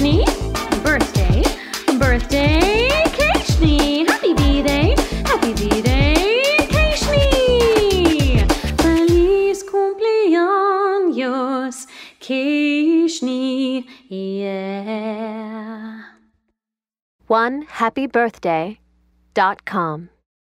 Keshni. Birthday, birthday, Keshni. Happy B Day, happy B Day, Keshni. Feliz cumpleaños, Keshni. Yeah. One happy birthday dot com.